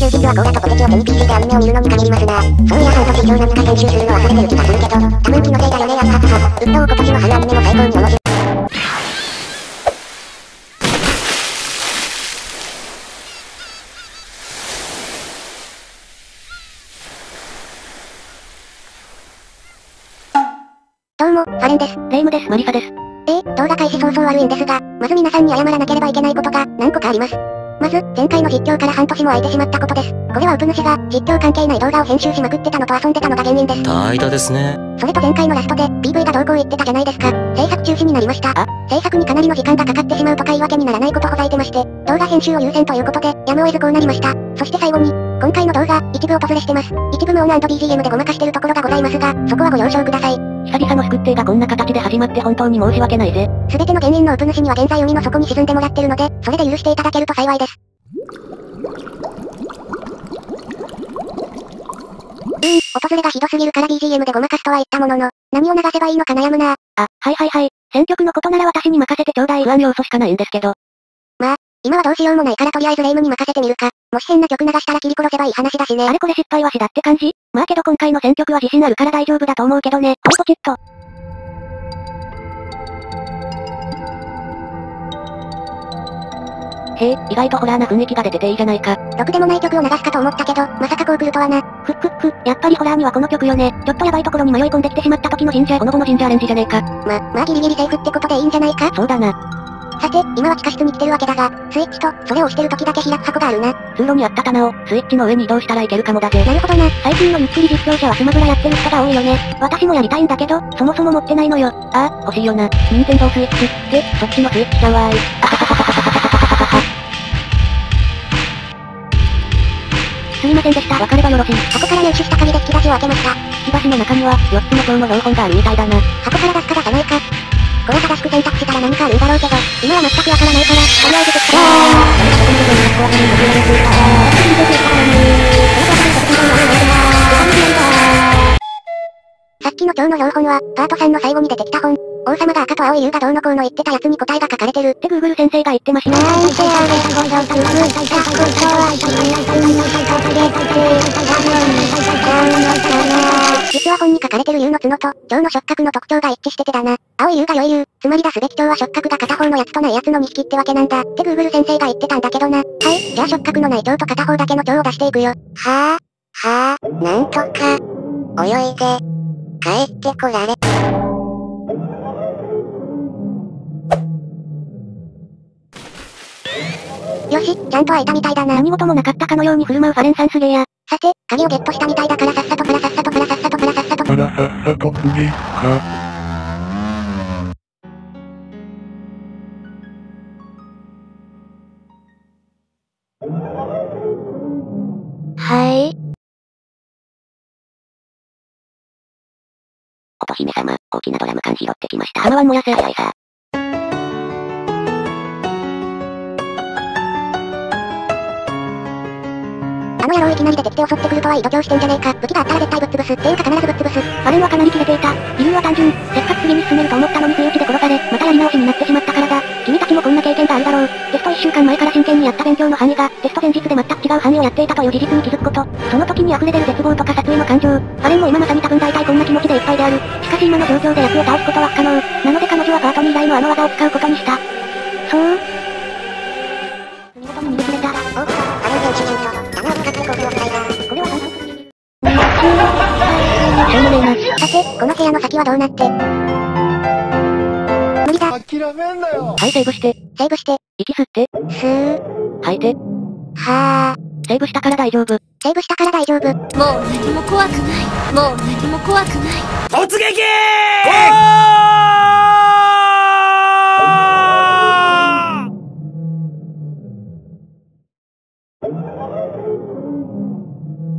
休日はコーラとポテチを手に PC でアニメを見るのに限りますな。そういやちゃんと実況何か編集するのは忘れてる気がするけど、多分気のせいだよねやっはっは。うっとう今年の春アニメも最高に面白い。どうも、ファレンです。レイムです。マリサです。えー、動画開始早々悪いんですが、まず皆さんに謝らなければいけないことが何個かあります。まず、前回の実況から半年も空いてしまったことです。これはウプ主が実況関係ない動画を編集しまくってたのと遊んでたのが原因です。大だですね。それと前回のラストで PV がどうこう言ってたじゃないですか。制作中止になりました。制作にかなりの時間がかかってしまうとか言い訳にならないことほざいてまして、動画編集を優先ということで、やむを得ずこうなりました。そして最後に、今回の動画、一部訪れしてます。一部無音 &BGM でごまかしてるところがございますが、そこはご了承ください。久々の救ってがこんな形で始まって本当に申し訳ないぜ。すべての原因のウプ主には現在海の底に沈んでもらってるので、それで許していただけると幸いです。うーん、訪れがひどすぎるから BGM でごまかすとは言ったものの、何を流せばいいのか悩むなあ、はいはいはい。選曲のことなら私に任せてちょうだい。不安要素しかないんですけど。今はどうしようもないからとりあえずレイムに任せてみるか。もし変な曲流したら切り殺せばいい話だしね。あれこれ失敗はしだって感じ？まあけど今回の選曲は自信あるから大丈夫だと思うけどね。はいポチッと。へえ、意外とホラーな雰囲気が出てていいじゃないか。ろくでもない曲を流すかと思ったけど、まさかこう来るとはな。ふっふっふ、やっぱりホラーにはこの曲よね。ちょっとヤバいところに迷い込んできてしまった時の神社ほのぼの神社アレンジじゃねえか。ま、まあギリギリセーフってことでいいんじゃないか？そうだな。さて、今は地下室に来てるわけだが、スイッチと、それを押してる時だけ開く箱があるな。通路にあった棚を、スイッチの上に移動したらいけるかもだぜ。なるほどな。最近のゆっくり実況者はスマブラやってる人が多いよね。私もやりたいんだけど、そもそも持ってないのよ。あ、欲しいよな。任天堂スイッチ。で、そっちのスイッチちゃうわーい。あははははははは。すいませんでした。わかればよろしい。箱から入手した鍵で引き出しを開けました。引き出しの中には、4つの塔の標本があるみたいだな。箱から出すか出さないか、これ正しく選択したら何かあるんだろうけど、今は全くわからないから、とりあえずぶつかさっきの今日の標本は、パート3の最後に出てきた本。王様が赤と青い優がどうのこうの言ってたやつに答えが書かれてる。って Google 先生が言ってました。本に書かれてる優の角と、蝶の触覚の特徴が一致しててだな。青い優が良い優、つまり出すべき蝶は触覚が片方のやつとないやつの2匹ってわけなんだ。って Google 先生が言ってたんだけどな。はい、じゃあ触覚のない蝶と片方だけの蝶を出していくよ。はぁ、はぁ、なんとか、泳いで、帰ってこられ。よし、ちゃんと会えたみたいだな。何事もなかったかのように振る舞うファレンさんすげえや。さて、鍵をゲットしたみたいだからさっさとからさっさと。からさっさと次か。はい。乙姫様、大きなドラム缶拾ってきました。花碗燃やせ。早いさ。の野郎いきなり出てきて襲ってくるとは意図してんじゃねえか。武器があったら絶対ぶっ潰す。っていうか必ずぶっ潰す。ファレンはかなり切れていた。理由は単純。せっかく次に進めると思ったのに不意打ちで殺され、またやり直しになってしまったからだ。君たちもこんな経験があるだろう。テスト1週間前から真剣にやった勉強の範囲が、テスト前日で全く違う範囲をやっていたという事実に気づくこと。その時に溢れ出る絶望とか殺意の感情。ファレンも今まさに多分大体こんな気持ちでいっぱいである。しかし今の状況で役を倒すことは不可能。なので彼女はパート2以来のあの技を使うことにした。そう先はどうなって。無理だ。諦めんなよはい、セーブして。セーブして、息吸って。スー、吐いて。はー。セーブしたから大丈夫。セーブしたから大丈夫。もう何も怖くない。もう何も怖くない。突撃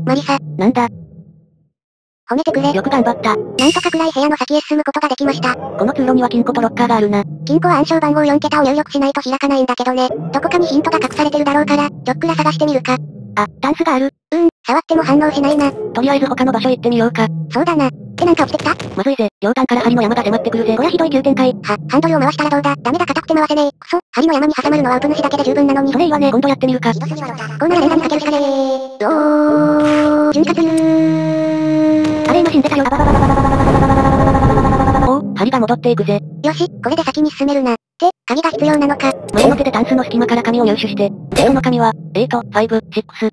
マリサ、なんだ、褒めてくれ。よく頑張った。なんとか暗い部屋の先へ進むことができました。この通路には金庫とロッカーがあるな。金庫は暗証番号4桁を入力しないと開かないんだけどね。どこかにヒントが隠されてるだろうから、ちょっくら探してみるか。あ、タンスがある。うーん、触っても反応しないな。とりあえず他の場所行ってみようか。そうだな。ってなんか落ちてきたまずいぜ、両端から針の山が迫ってくるぜ。こりゃひどい急展開。は、ハンドルを回したらどうだダメだ硬くて回せねえ。くそ、針の山に挟まるのはウプ主だけで十分なのに。それいいわね、今度やってみるか。ひ。どすぎるわろうだこんなら連打にかけるしかねえ。死んでたよ。おお、針が戻っていくぜ。よし、これで先に進めるな。って、鍵が必要なのか。胸の手でタンスの隙間から紙を入手して、今日の紙は、8、5、6、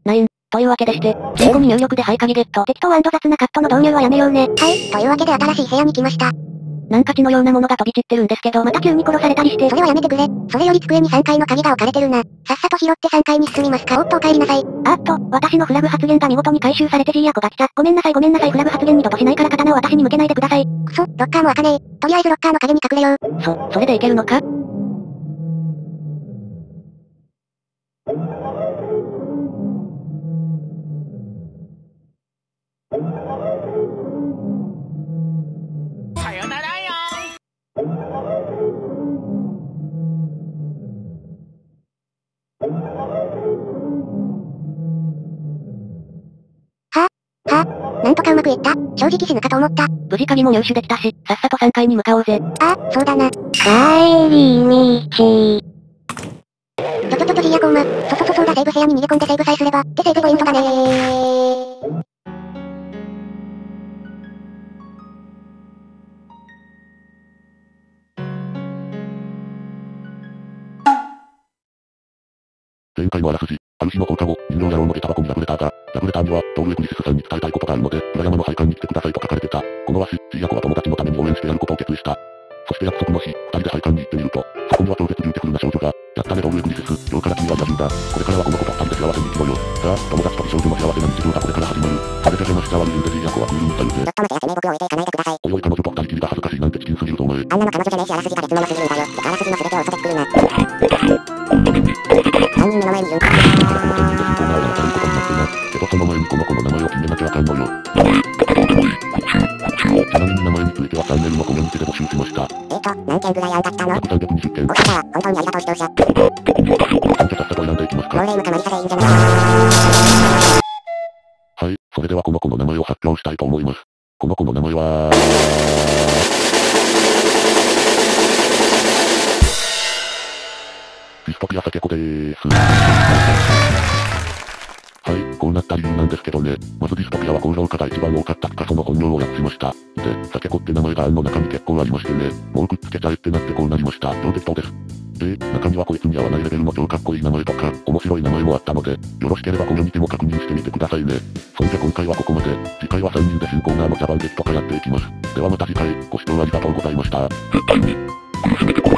9、というわけでして、金庫に入力ではい鍵ゲット。適当雑なカットの導入はやめようね。はい、というわけで新しい部屋に来ました。なんか血のようなものが飛び散ってるんですけど、また急に殺されたりして。それはやめてくれ。それより机に3階の鍵が置かれてるな。さっさと拾って3階に進みますか。おっとお帰りなさい。あっと、私のフラグ発言が見事に回収されてジーヤコが来た。ごめんなさいごめんなさいフラグ発言二度としないから刀を私に向けないでください。くそ、ロッカーも開かねえ。とりあえずロッカーの影に隠れよう。そ、それでいけるのか？くいった？正直死ぬかと思った。無事鍵も入手できたし、さっさと3階に向かおうぜ。ああ、そうだな。帰り道。ちょちょちょちょリアコーマ。そそそそうだセーブ部屋に逃げ込んでセーブさえすれば。ってセーブポイントだねー。前回のあらすじ、ある日の放課後、人形野郎の下駄箱にラブレターが、ラブレターには、ドールエクリシスさんに伝えたいことがあるので、裏山の配管に来てくださいと書かれてた。この足、ジーヤコは友達のために応援してやることを決意した。そして約束の日、二人で廃館に行ってみると、そこには超絶ビューティフルな少女が、やったねドールエクリシス、今日から君は野獣だ。これからはこの子と二人で幸せに生きろよ。さあ、友達と美少女の幸せな日常がこれから始まる。それで邪魔しちゃ悪いんでジーヤコはクールに伝えるぜ。ちょっと待てやてめえ僕を置いていかないでください。おいおい彼女と二人きりが恥ずかしいなんてチキンすぎるぞお前。あんなの彼女じゃねえしあらすじが別物すぎるんだよ。あらすじの全てを嘘で作るな。の約320件。お方は、本当にありがとう視聴者。どこに私をこの感謝さっさと選んでいきますか。ローレイムかマリサでいいんじゃないはい、それではこの子の名前を発表したいと思います。この子の名前は、ディストピアサケコでーす。こうなった理由なんですけどね。まずディストピアは高評価が一番多かったピカソの本名を訳しました。で、サケコって名前が案の中に結構ありましてね。もうくっつけちゃえってなってこうなりました。超適当です。で、中にはこいつに合わないレベルの超かっこいい名前とか、面白い名前もあったので、よろしければコミュニティも確認してみてくださいね。そんで今回はここまで。次回は3人で新コーナーの茶番劇とかやっていきます。ではまた次回、ご視聴ありがとうございました。絶対に、娘